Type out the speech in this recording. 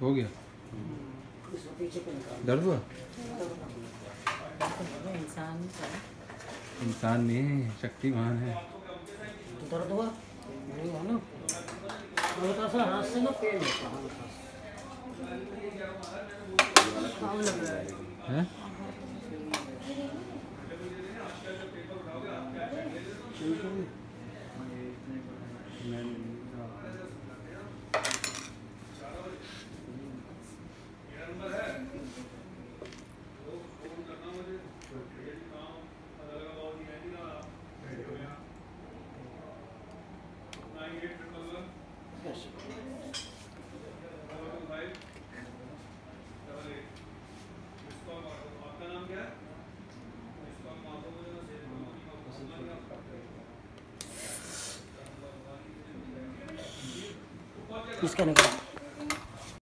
हो गया। दर्द हुआ? इंसान नहीं है शक्तिमान है। दर्द हुआ? नहीं ना। हल्का सा हाथ से ना पेन होता है इसका निकाल